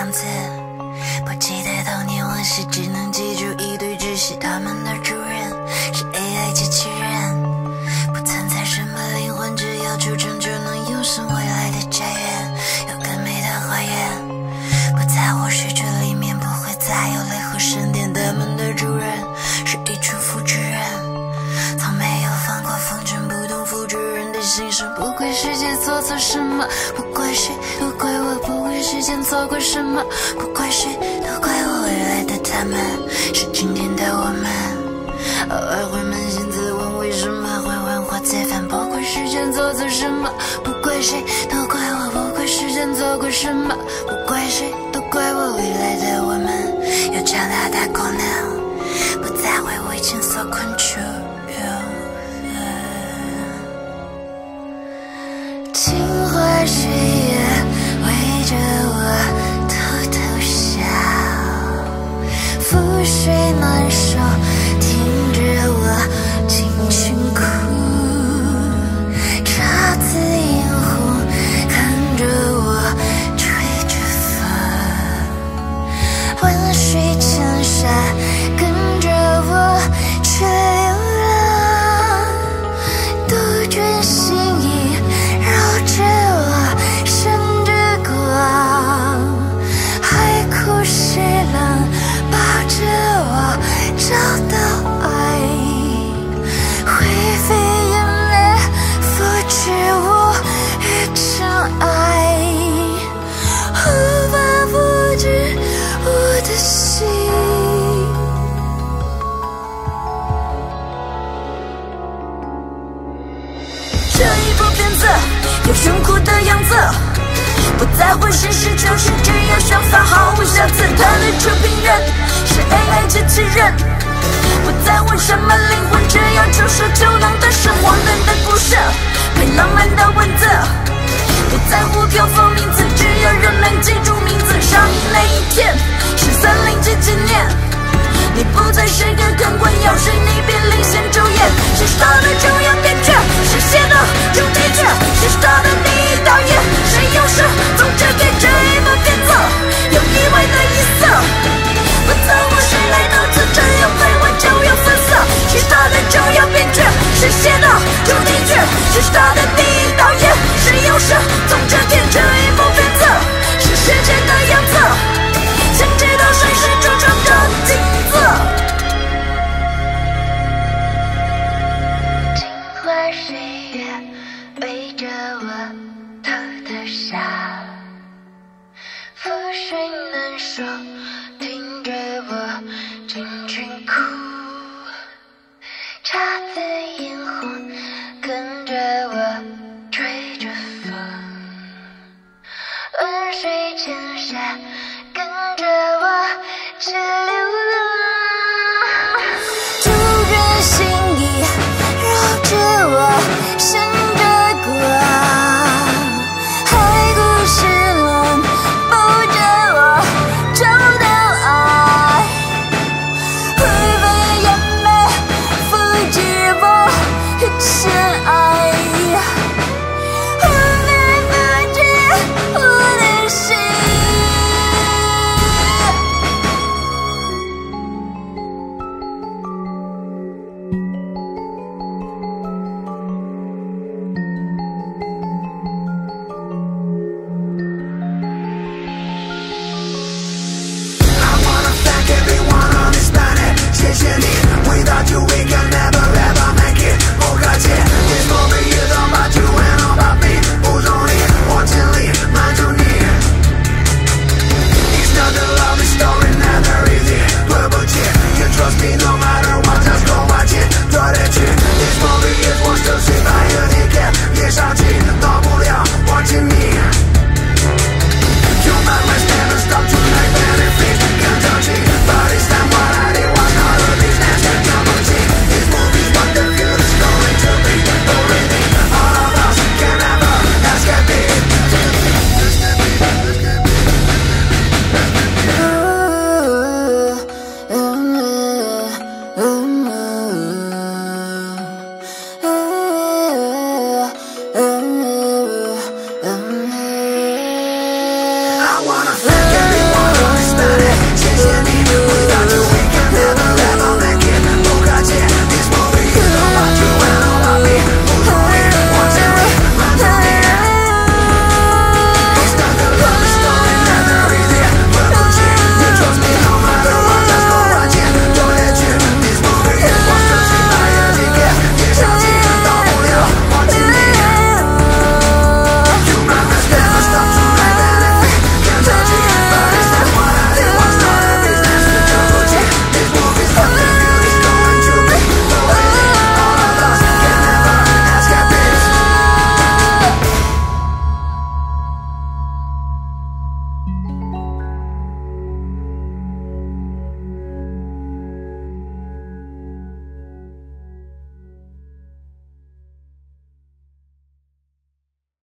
样子。不记得当年往事，只能记住一堆只是。他们的心事。不怪世界做错什么，不怪谁，都怪我。不怪时间错过什么，不怪谁，都怪我。未来的他们是今天的我们，偶尔会扪心自问为什么会文化再犯。不怪时间做错什么，不怪谁，都怪我。不怪时间错过什么，不怪谁，都怪我。未来的我们有强大的功能，不再为危险所困有炫酷的样子，不在乎实事求是，只有想法毫无瑕疵。他的出品人是 AI 机器人，不在乎什么灵魂，只要出手就能得胜。荒诞的故事配浪漫的文字，不在乎票房名次，只要人们记住名字。上从这天这一。been on my